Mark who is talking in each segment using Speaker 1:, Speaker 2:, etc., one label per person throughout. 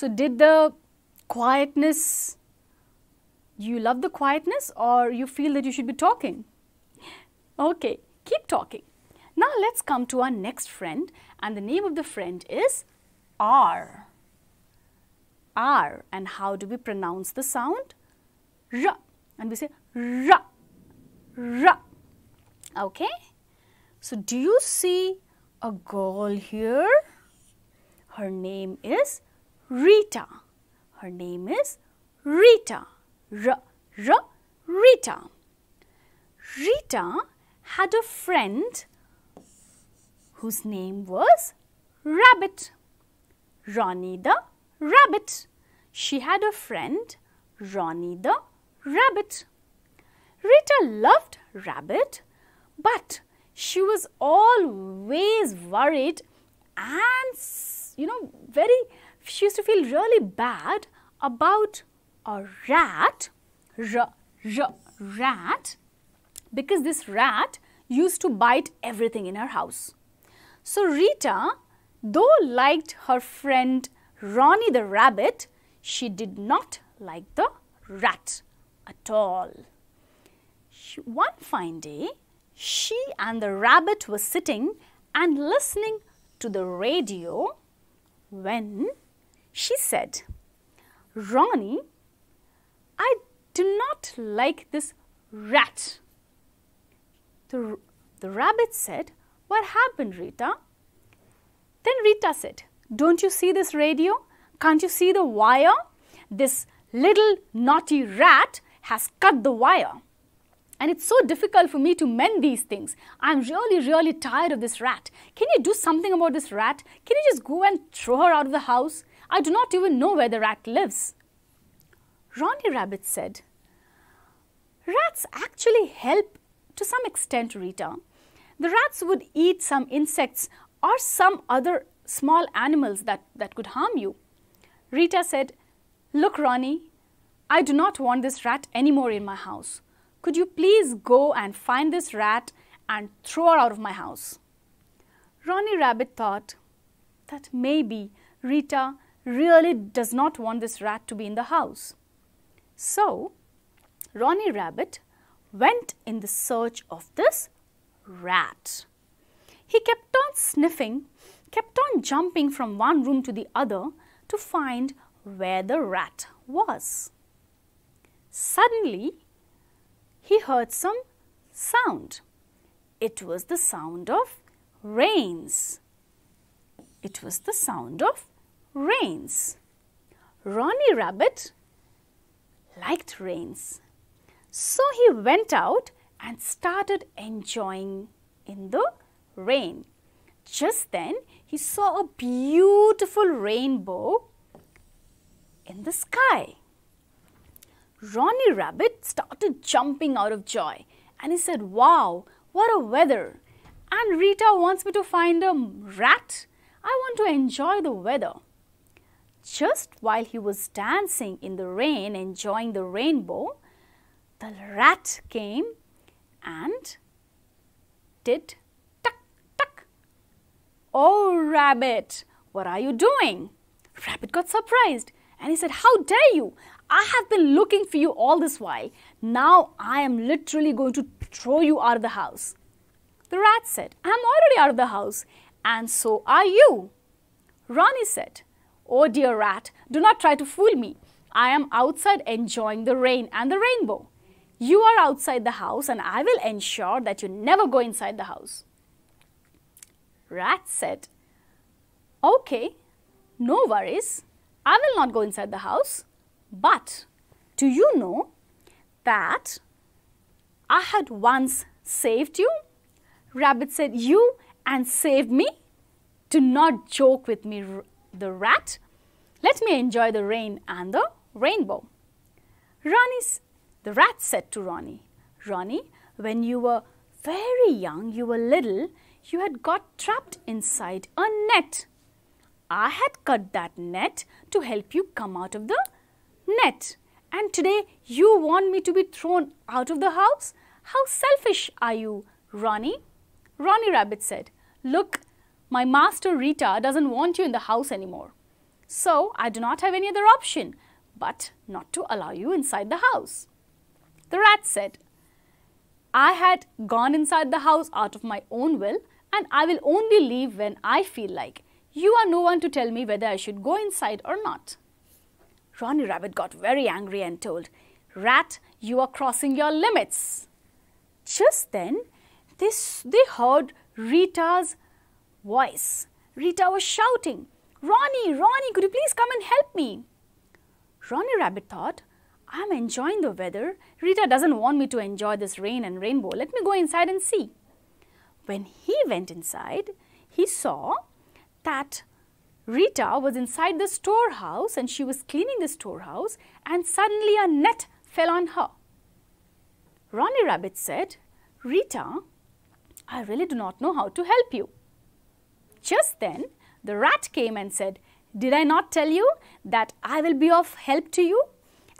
Speaker 1: So did the quietness, you love the quietness or you feel that you should be talking? Okay, keep talking. Now let's come to our next friend and the name of the friend is R. R and how do we pronounce the sound? R and we say R, R. Okay? So do you see a girl here? Her name is Rita. Her name is Rita. R, R, Rita. Rita had a friend whose name was Rabbit. Ronnie the Rabbit. She had a friend, Ronnie the Rabbit. Rita loved Rabbit, but she was always worried and, you know, very, she used to feel really bad about a rat, r, r, rat, because this rat used to bite everything in her house. So Rita, though liked her friend Ronnie the rabbit, she did not like the rat at all. One fine day, she and the rabbit were sitting and listening to the radio when she said, Ronnie, I do not like this rat. The, the rabbit said, What happened, Rita? Then Rita said, Don't you see this radio? Can't you see the wire? This little naughty rat has cut the wire. And it's so difficult for me to mend these things. I'm really, really tired of this rat. Can you do something about this rat? Can you just go and throw her out of the house? I do not even know where the rat lives. Ronnie Rabbit said, Rats actually help to some extent, Rita. The rats would eat some insects or some other small animals that, that could harm you. Rita said, Look, Ronnie, I do not want this rat anymore in my house. Could you please go and find this rat and throw her out of my house? Ronnie Rabbit thought that maybe Rita really does not want this rat to be in the house. So, Ronnie Rabbit went in the search of this rat. He kept on sniffing, kept on jumping from one room to the other to find where the rat was. Suddenly, he heard some sound. It was the sound of rains. It was the sound of rains. Ronnie Rabbit liked rains. So he went out and started enjoying in the rain. Just then he saw a beautiful rainbow in the sky. Ronnie Rabbit started jumping out of joy and he said, Wow, what a weather! And Rita wants me to find a rat. I want to enjoy the weather. Just while he was dancing in the rain, enjoying the rainbow, the rat came and did tuck tuck. Oh, rabbit, what are you doing? Rabbit got surprised and he said, How dare you? I have been looking for you all this while. Now I am literally going to throw you out of the house. The rat said, I am already out of the house, and so are you. Ronnie said, Oh dear rat, do not try to fool me. I am outside enjoying the rain and the rainbow. You are outside the house, and I will ensure that you never go inside the house. Rat said, Okay, no worries. I will not go inside the house. But do you know that I had once saved you? Rabbit said, You and saved me? Do not joke with me, the rat. Let me enjoy the rain and the rainbow. Ronnie, the rat said to Ronnie, Ronnie, when you were very young, you were little, you had got trapped inside a net. I had cut that net to help you come out of the net. And today you want me to be thrown out of the house? How selfish are you, Ronnie? Ronnie Rabbit said, Look, my master Rita doesn't want you in the house anymore. So I do not have any other option but not to allow you inside the house. The rat said, I had gone inside the house out of my own will and I will only leave when I feel like. You are no one to tell me whether I should go inside or not. Ronnie Rabbit got very angry and told, Rat, you are crossing your limits. Just then, this, they heard Rita's voice. Rita was shouting, Ronnie, Ronnie, could you please come and help me? Ronnie Rabbit thought, I'm enjoying the weather. Rita doesn't want me to enjoy this rain and rainbow. Let me go inside and see. When he went inside, he saw that Rita was inside the storehouse and she was cleaning the storehouse and suddenly a net fell on her. Ronnie Rabbit said, Rita, I really do not know how to help you. Just then, the rat came and said, Did I not tell you that I will be of help to you?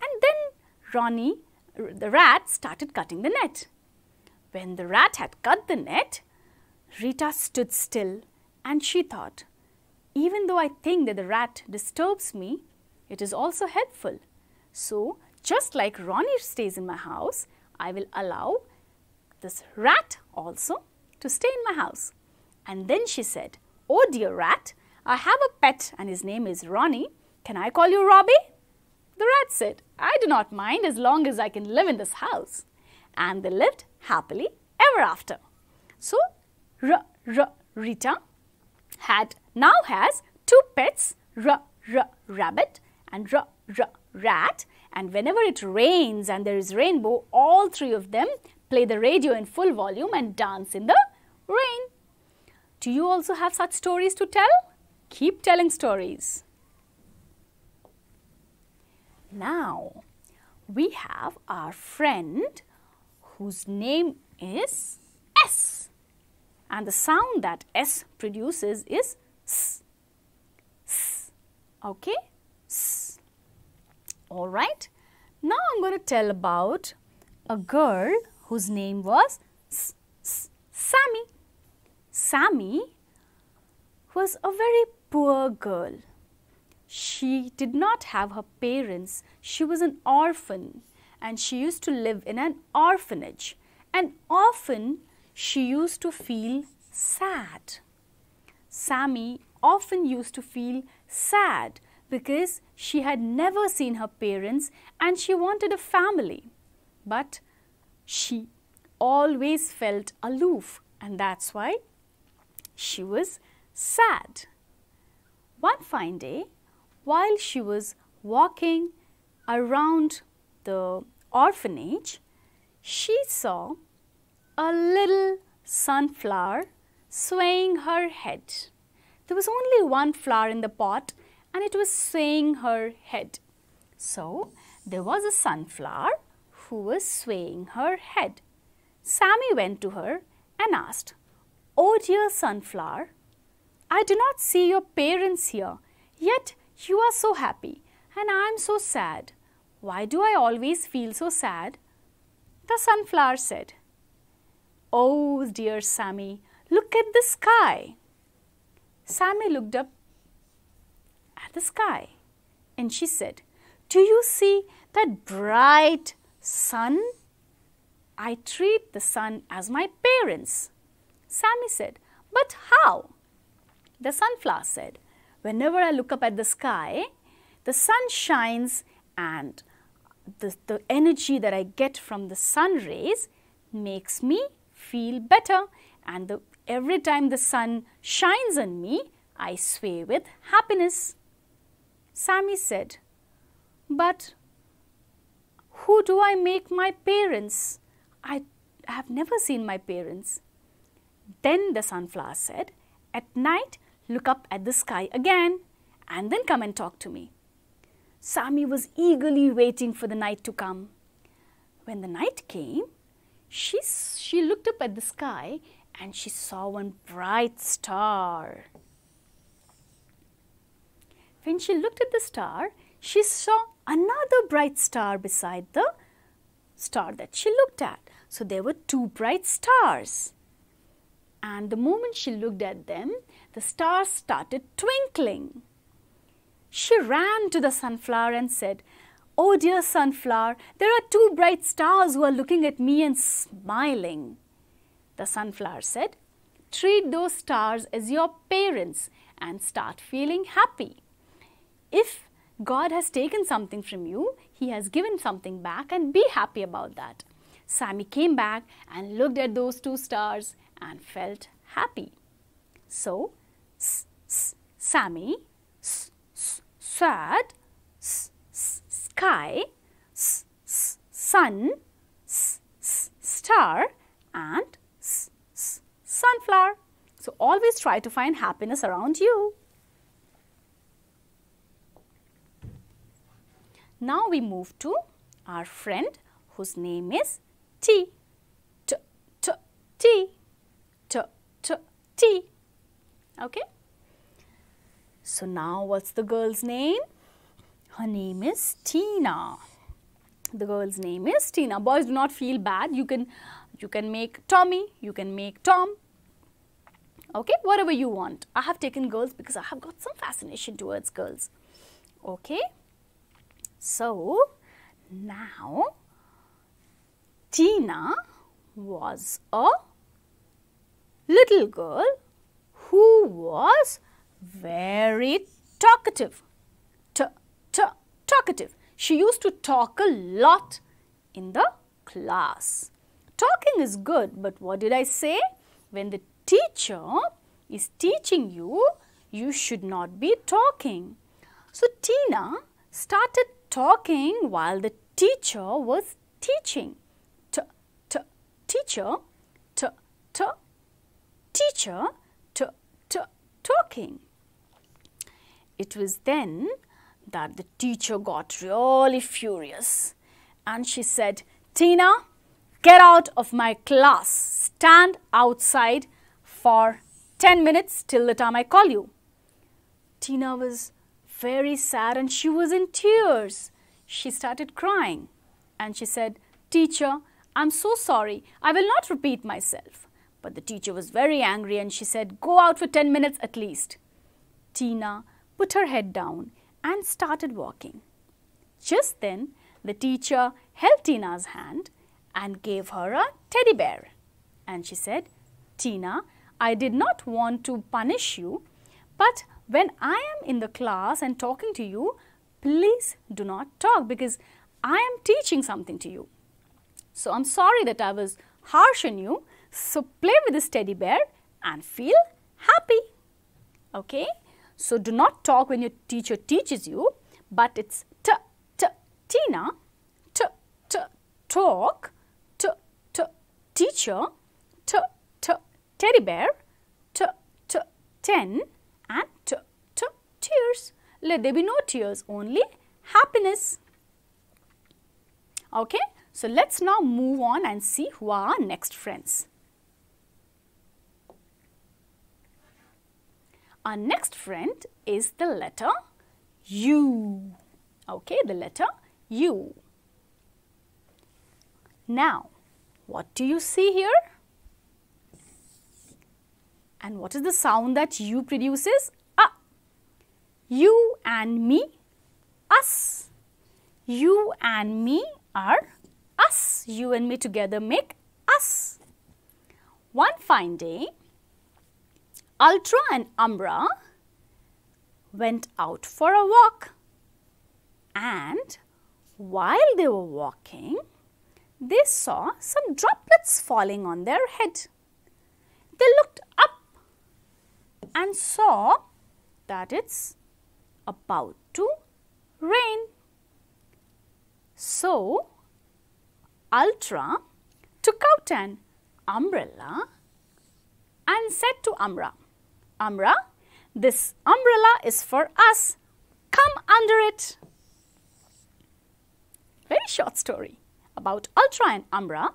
Speaker 1: And then Ronnie, the rat, started cutting the net. When the rat had cut the net, Rita stood still and she thought, even though I think that the rat disturbs me, it is also helpful. So, just like Ronnie stays in my house, I will allow this rat also to stay in my house. And then she said, Oh dear rat, I have a pet and his name is Ronnie. Can I call you Robbie? The rat said, I do not mind as long as I can live in this house. And they lived happily ever after. So, R, R, Rita had now has two pets, R, R, rabbit and R, R, rat. And whenever it rains and there is rainbow, all three of them play the radio in full volume and dance in the rain. Do you also have such stories to tell? Keep telling stories. Now, we have our friend whose name is S and the sound that S produces is S. S. Okay? S. All right. Now I'm going to tell about a girl whose name was S S Sammy. Sammy was a very poor girl. She did not have her parents. She was an orphan and she used to live in an orphanage. And often she used to feel sad. Sammy often used to feel sad because she had never seen her parents and she wanted a family. But she always felt aloof and that's why she was sad. One fine day, while she was walking around the orphanage, she saw a little sunflower swaying her head. There was only one flower in the pot and it was swaying her head. So, there was a sunflower who was swaying her head. Sammy went to her and asked, Oh dear sunflower, I do not see your parents here, yet you are so happy and I am so sad. Why do I always feel so sad? The sunflower said, Oh, dear Sammy, look at the sky. Sammy looked up at the sky and she said, Do you see that bright sun? I treat the sun as my parents. Sammy said, But how? The sunflower said, Whenever I look up at the sky, the sun shines and the, the energy that I get from the sun rays makes me feel better and the, every time the sun shines on me, I sway with happiness. Sammy said, But who do I make my parents? I have never seen my parents. Then the sunflower said, At night, look up at the sky again and then come and talk to me. Sammy was eagerly waiting for the night to come. When the night came, she, she looked up at the sky and she saw one bright star. When she looked at the star, she saw another bright star beside the star that she looked at. So there were two bright stars. And the moment she looked at them, the stars started twinkling. She ran to the sunflower and said, Oh dear sunflower, there are two bright stars who are looking at me and smiling. The sunflower said, Treat those stars as your parents and start feeling happy. If God has taken something from you, He has given something back and be happy about that. Sammy came back and looked at those two stars and felt happy. So, Sammy s, sad, sky, sun, star and sunflower. So, always try to find happiness around you. Now we move to our friend whose name is. T, T, T, T, T. Okay. So now what's the girl's name? Her name is Tina. The girl's name is Tina. Boys do not feel bad. You can you can make Tommy, you can make Tom. Okay, whatever you want. I have taken girls because I have got some fascination towards girls. Okay. So, now Tina was a little girl who was very talkative. T, t, talkative. She used to talk a lot in the class. Talking is good, but what did I say? When the teacher is teaching you, you should not be talking. So Tina started talking while the teacher was teaching. T, t, teacher, t, t, teacher, t, t, talking. It was then that the teacher got really furious and she said, Tina, get out of my class. Stand outside for 10 minutes till the time I call you. Tina was very sad and she was in tears. She started crying and she said, Teacher, I'm so sorry. I will not repeat myself. But the teacher was very angry and she said, Go out for 10 minutes at least. Tina put her head down and started walking. Just then, the teacher held Tina's hand and gave her a teddy bear. And she said, Tina, I did not want to punish you, but when I am in the class and talking to you, please do not talk because I am teaching something to you. So I'm sorry that I was harsh on you. So play with this teddy bear and feel happy. Okay? So do not talk when your teacher teaches you, but it's t, t, Tina, t, t, talk, t, t, teacher, t, t, teddy bear, t, t, ten, and t, t, tears. Let there be no tears, only happiness. Okay, so let's now move on and see who are our next friends. Our next friend is the letter U. Okay, the letter U. Now, what do you see here? And what is the sound that U produces? Ah. You and me, us. You and me are us. You and me together make us. One fine day, Ultra and Umbra went out for a walk. And while they were walking, they saw some droplets falling on their head. They looked up and saw that it's about to rain. So, Ultra took out an umbrella and said to Umbra, Umbra, this umbrella is for us. Come under it. Very short story about Ultra and Umbra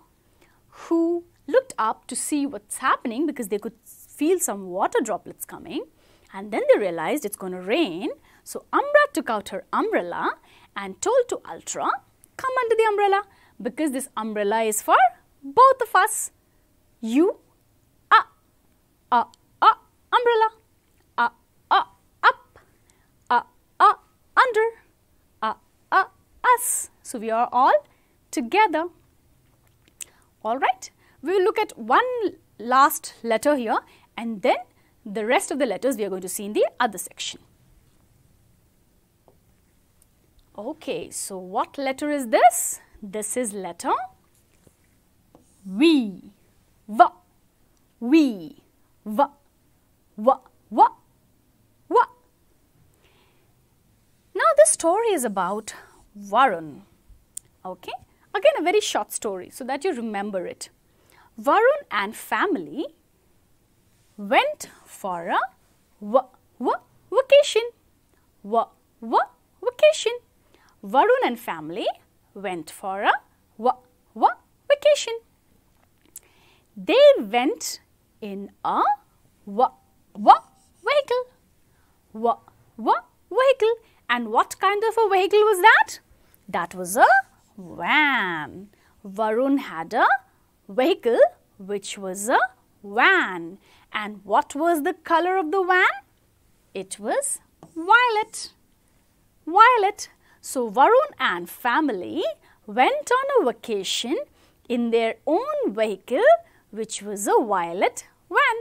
Speaker 1: who looked up to see what's happening because they could feel some water droplets coming and then they realized it's going to rain. So Umbra took out her umbrella and told to Ultra, come under the umbrella because this umbrella is for both of us. You, ah, ah, umbrella. Uh, uh, up. Uh, uh, under. Uh, uh, us. So we are all together. All right. We will look at one last letter here and then the rest of the letters we are going to see in the other section. Okay, so what letter is this? This is letter V. V. V. V. V. V. V. Now this story is about Varun. Okay, again a very short story so that you remember it. Varun and family went for a vacation. vacation. Varun and family went for a vacation. They went in a vehicle. vehicle. And what kind of a vehicle was that? That was a van. Varun had a vehicle which was a van. And what was the color of the van? It was violet. Violet. So Varun and family went on a vacation in their own vehicle which was a violet van.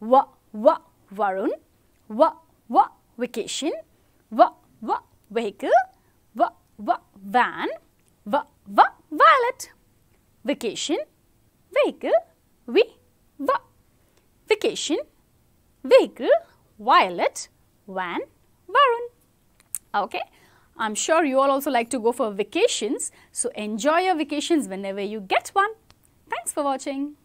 Speaker 1: Va, va, Varun. Va, va, vacation. Va, va, vehicle. Va, va, van. Va, va, violet. Vacation, vehicle, we, va. Vacation, vehicle, violet, van, Varun. Okay. I'm sure you all also like to go for vacations. So enjoy your vacations whenever you get one. Thanks for watching.